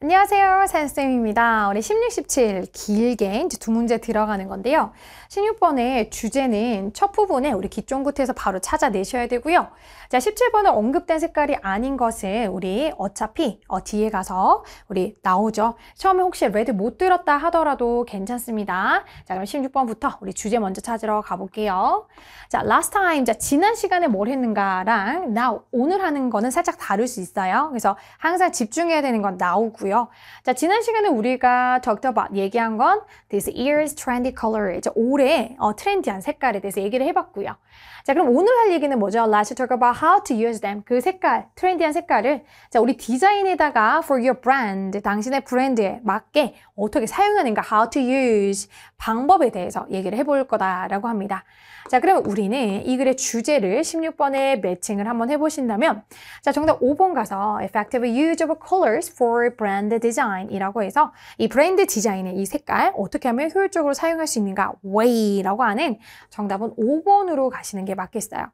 안녕하세요. 사연쌤입니다. 우리 16, 17 길게 이제 두 문제 들어가는 건데요. 16번의 주제는 첫 부분에 우리 기쫑구트에서 바로 찾아내셔야 되고요. 자, 17번은 언급된 색깔이 아닌 것은 우리 어차피 어, 뒤에 가서 우리 나오죠. 처음에 혹시 레드 못 들었다 하더라도 괜찮습니다. 자, 그럼 16번부터 우리 주제 먼저 찾으러 가볼게요. 자, last time. 자, 지난 시간에 뭘 했는가랑 나 오늘 하는 거는 살짝 다를 수 있어요. 그래서 항상 집중해야 되는 건 나오고요. 있고요. 자, 지난 시간에 우리가 talked about 얘기한 건 this year's trendy color. 이제 올해 어, trendy한 색깔에 대해서 얘기를 해봤고요. 자, 그럼 오늘 할 얘기는 뭐죠? Let's talk about how to use them. 그 색깔, trendy한 색깔을 자, 우리 디자인에다가 for your brand, 당신의 브랜드에 맞게 어떻게 사용하는가, how to use 방법에 대해서 얘기를 해볼 거다라고 합니다. 자, 그럼 우리는 이 글의 주제를 16번에 matching을 한번 해보신다면 자, 정답 5번 가서 effective use of colors for brand design 이라고 해서 이 브랜드 디자인의 이 색깔 어떻게 하면 효율적으로 사용할 수 있는가 way라고 하는 정답은 5번으로 가시는 게 맞겠어요.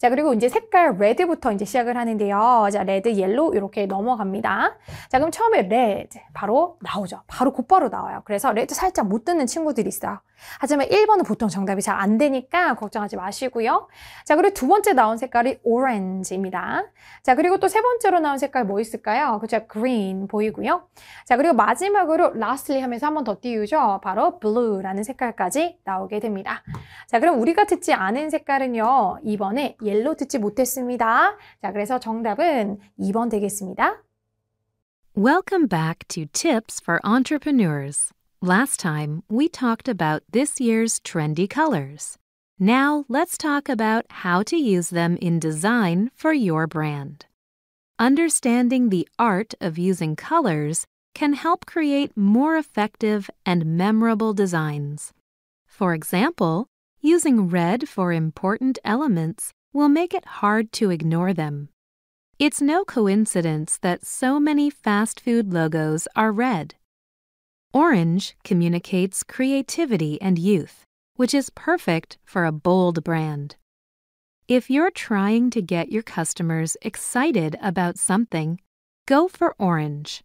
자, 그리고 이제 색깔 red부터 이제 시작을 하는데요. 자, red, yellow 이렇게 넘어갑니다. 자, 그럼 처음에 red 바로 나오죠. 바로 곧바로 나와요. 그래서 red 살짝 못 듣는 친구들이 있어요. 하지만 1번은 보통 정답이 잘 안 되니까 걱정하지 마시고요. 자, 그리고 두 번째 나온 색깔이 오렌지입니다. 자, 그리고 또 세 번째로 나온 색깔 뭐 있을까요? 그죠? green 보이고요. 자, 그리고 마지막으로 lastly 하면서 한 번 더 띄우죠. 바로 blue라는 색깔까지 나오게 됩니다. 자, 그럼 우리가 듣지 않은 색깔은요. 2번에 옐로 듣지 못했습니다. 자, 그래서 정답은 2번 되겠습니다. Welcome back to Tips for Entrepreneurs. Last time, we talked about this year's trendy colors. Now, let's talk about how to use them in design for your brand. Understanding the art of using colors can help create more effective and memorable designs. For example, using red for important elements will make it hard to ignore them. It's no coincidence that so many fast food logos are red. Orange communicates creativity and youth, which is perfect for a bold brand. If you're trying to get your customers excited about something, go for orange.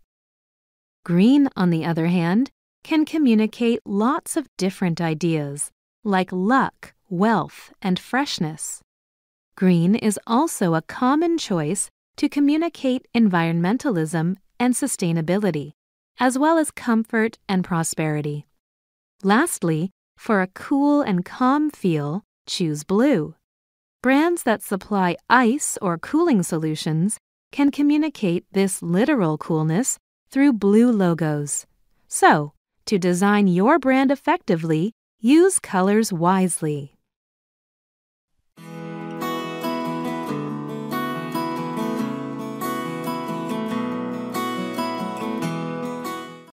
Green, on the other hand, can communicate lots of different ideas, like luck, wealth, and freshness. Green is also a common choice to communicate environmentalism and sustainability as well as comfort and prosperity. Lastly, for a cool and calm feel, choose blue. Brands that supply ice or cooling solutions can communicate this literal coolness through blue logos. So, to design your brand effectively, use colors wisely.